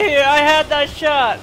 here! I had that shot!